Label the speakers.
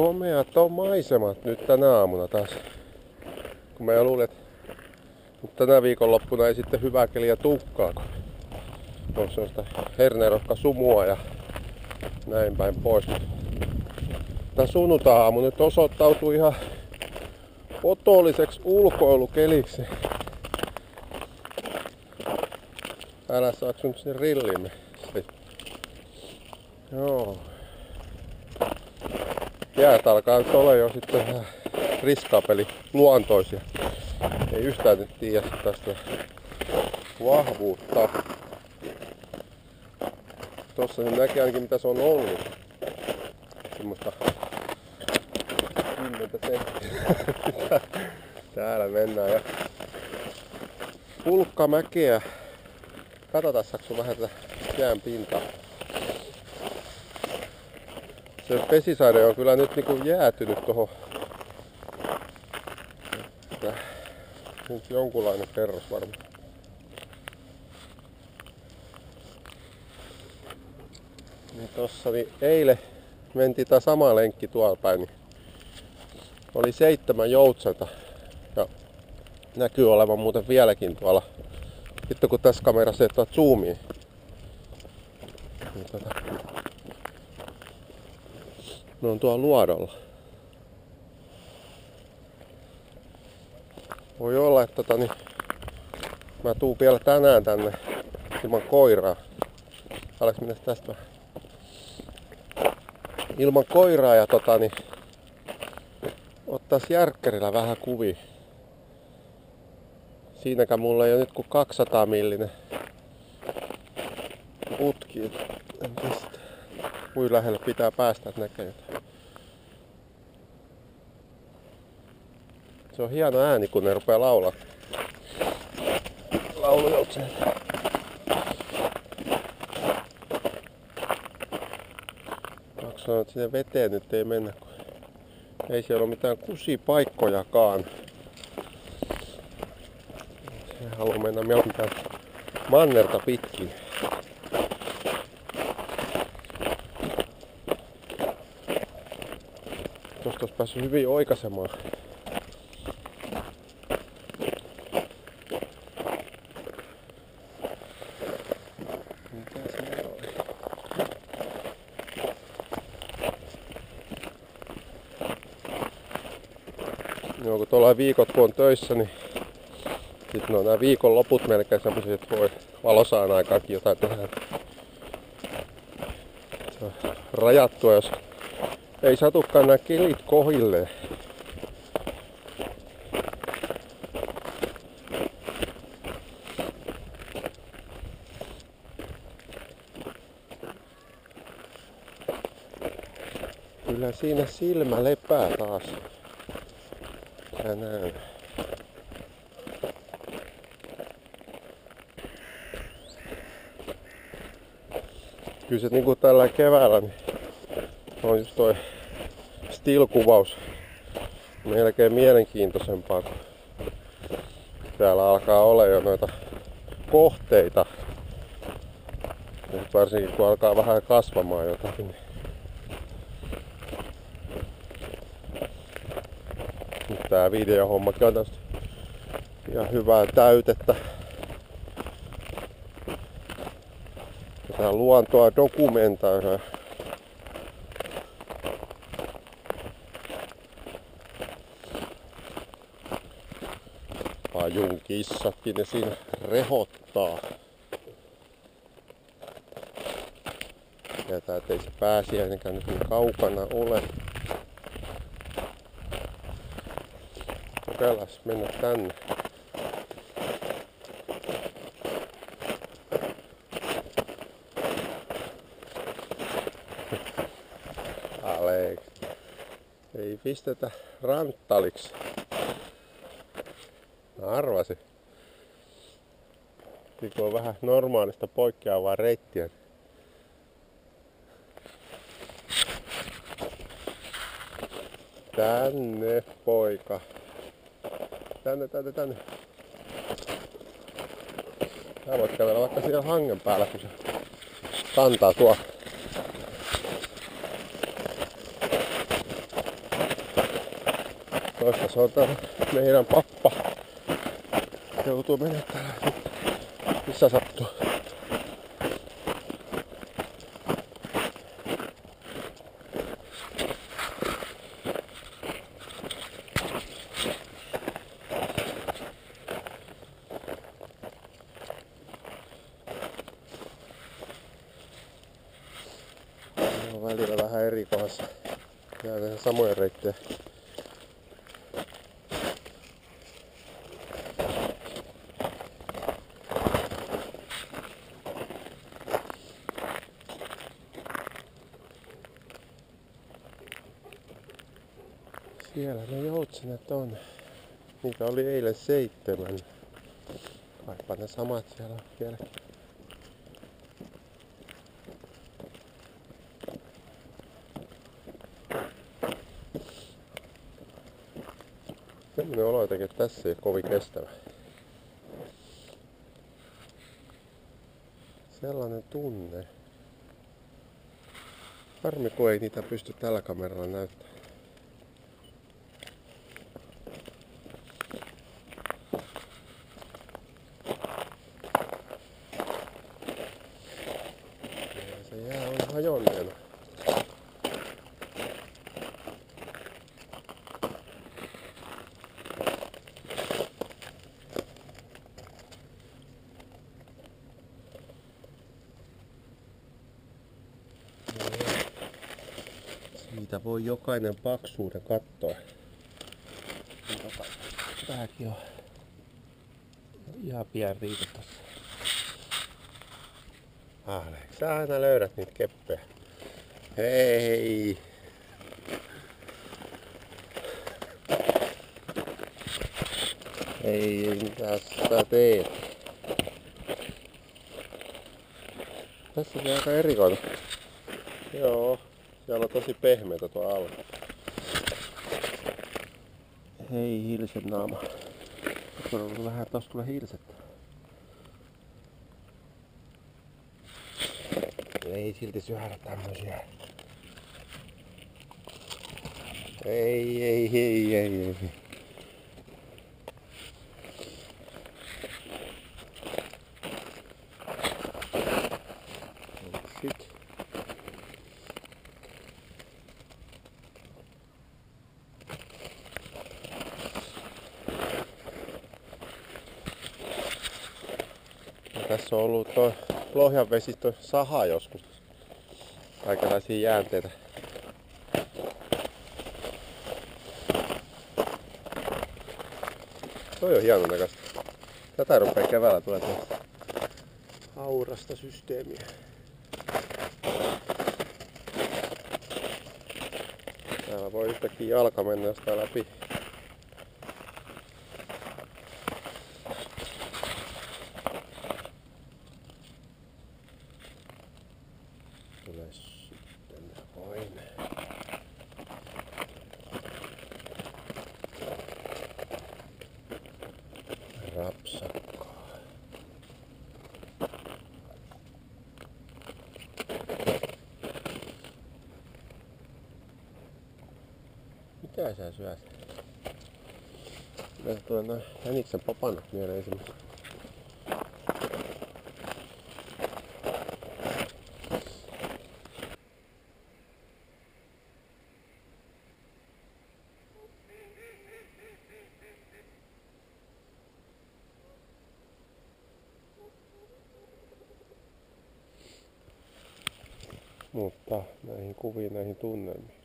Speaker 1: komeat on maisemat nyt tänä aamuna taas. Kun mä luulin, että tänä viikonloppuna ei sitten hyvää keliä tukkaa, kun on sellaista hernerohka sumua ja näin päin pois. Tämä sunnuntai-aamu nyt osoittautui ihan otolliseksi ulkoilukeliksi. Älä saaks nyt sinne rillimme. Joo. Jäät alkaa nyt olla jo sitten vähän riskaapeli luontoisia. Ei yhtään nyt tiedä tästä vahvuutta. Tossa nyt näkee ainakin mitä se on ollut. Semmoista 10 senttiä. Täällä mennään ja pulkkamäkeä. Katsotaan saako vähän tätä jään pintaa. Se pesisade on kyllä nyt niinku jäätynyt tuohon nyt jonkunlainen kerros varmaan. Niin tossa niin eilen mentiin tää sama lenkki tuolla päin, niin oli seitsemän joutsenta. Ja näkyy olevan muuten vieläkin tuolla. Sitten kun tässä kamerassa ei zoomiin. Niin tota, ne on tuolla luodolla. Voi olla, että tota, niin, mä tuun vielä tänään tänne ilman koiraa. Aleks mennä tästä Ilman koiraa ja tota, niin, ottais järkkärillä vähän kuvi. Siinäkään mulla ei ole nyt kuin 200 millinen putki. En pistä. Kui lähelle pitää päästä, että näkee jotain. Se on hieno ääni, kun ne rupeaa laulaa. Laulujoutseet. Maksaa, että sinne veteen nyt ei mennä, kun ei siellä ole mitään kusipaikkojakaan. Se haluaa mennä melkein mannerta pitkin. Tuosta olisi päässyt hyvin oikaisemaan. Joo, kun tuolla viikot kun on töissä, niin sitten on nämä viikon loput melkein semmoisia, että voi valosaan aikaakin jotain tehdä. Se on rajattua, jos ei satukaan nämä kelit kohilleen. Kyllä siinä silmä lepää taas tänään. Kyllä se niinku tällä keväällä niin on just toi still-kuvaus melkein mielenkiintoisempaa, kun täällä alkaa olla jo noita kohteita. Ja varsinkin kun alkaa vähän kasvamaan jotakin. Niin tää videohommakin on ihan hyvää täytettä. Tätä luontoa dokumentoida. Pajun kissatkin ne siinä rehottaa. Tietää, ettei se pääsiäinenkään nyt niin kaukana ole. Kokeillaan mennä tänne. Alex. Ei pistetä ranttaliksi. Mä arvasin. Kun on vähän normaalista poikkeavaa reittiä. Tänne poika. Tänne, tänne, tänne. Tää voit kävellä vaikka siellä hangen päällä, kun se kantaa tuo. Toista se on täällä meidän pappa. Joutuu menemään. Missä sattuu? Ne on välillä kohdassa. Jää samoja reittejä. Siellä ne joutsenet on. Niitä oli eilen seitsemän. Kaipa ne samat siellä vieläkin. Jotenkin, että tässä ei ole kovin kestävä. Sellainen tunne. Harmi kun ei niitä pysty tällä kameralla näyttämään. Ja Se jää on hajonneena. Siitä voi jokainen paksuuden katsoa. Tota, Tääkin on ihan pian riitä tässä. Alex, sä aina löydät niitä keppejä. Hei! Ei, mitä sä teet? Tässä on aika erikoinen. Joo, siellä on tosi pehmeitä tuo alla. Hei, hiilisen naama. Tuossa on vähän, tossa tulee hiiliset. Ei silti syödä tämmösiä. Ei, ei, ei, ei, ei. Ja tässä on ollut tuo Lohjan vesistön saha joskus. Kaikenlaisia jäänteitä. Toi on hienon näköistä. Tätä rupeaa keväällä tulee aurasta systeemiä. Täällä voi yhtäkkiä jalka mennä jostain läpi. Sitten. Rapsakko. Mitä sä syöt? Yleensä tulee noin jäniksen papanat mieleen esimerkiksi. Mutta näihin kuviin, näihin tunnelmiin.